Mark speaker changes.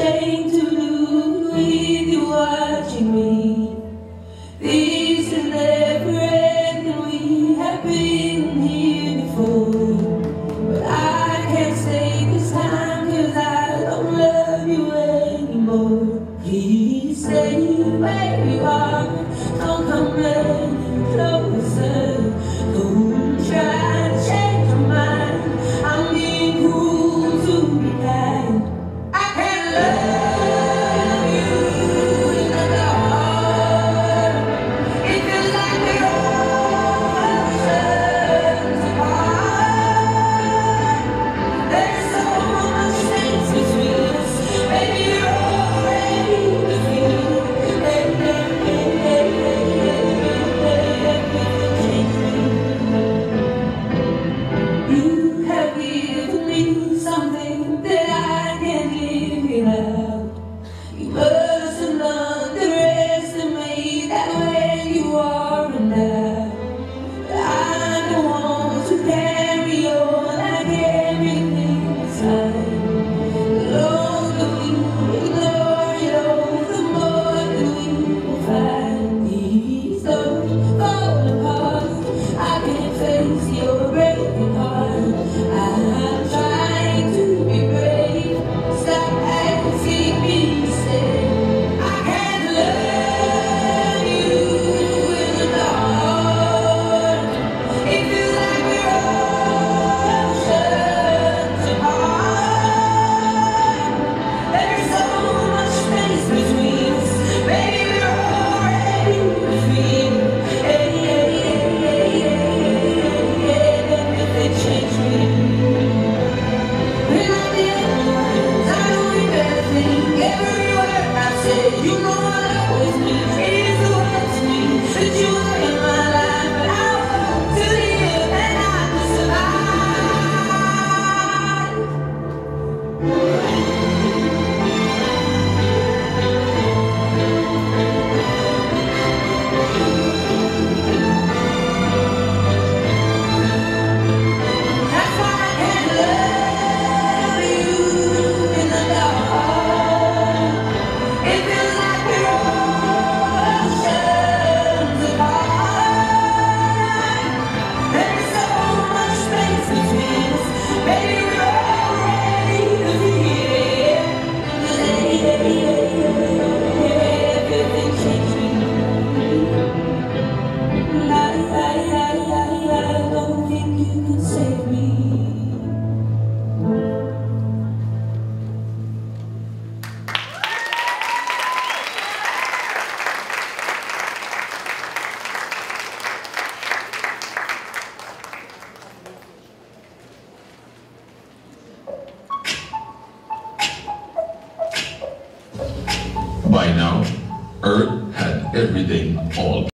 Speaker 1: diferente.
Speaker 2: By now, Earth had everything all